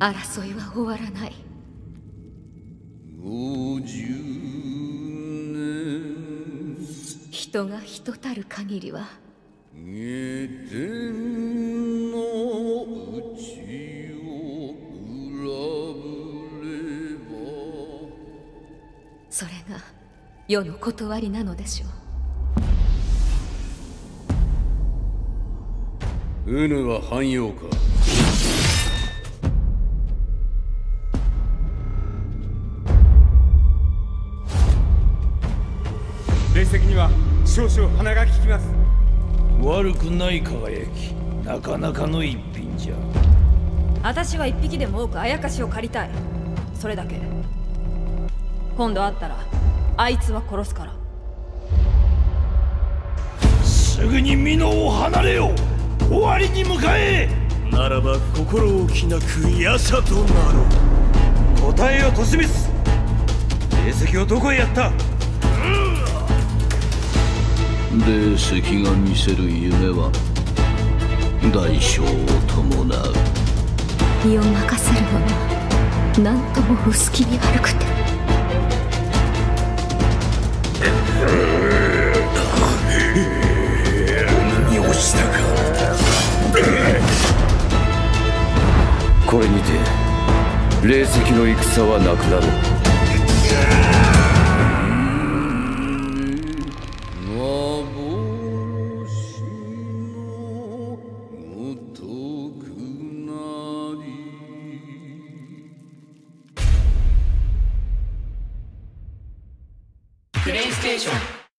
争いは終わらない。人が人たる限りは。それが世の断りなのでしょう。ウヌは汎用か霊石には少々鼻が利きます。悪くない輝き。なかなかの一品じゃ。私は一匹でも多くあやかしを借りたい。それだけ。今度会ったらあいつは殺すから。すぐに美濃を離れよ。終わりに向かえ。ならば心置きなく夜叉となろ。う答えよ利光霊石をどこへやった霊石が見せる夢は代償を伴う。身を任せるのは何とも薄気味悪くて。何をしたか。これにて霊石の戦はなくなるプレイステーション。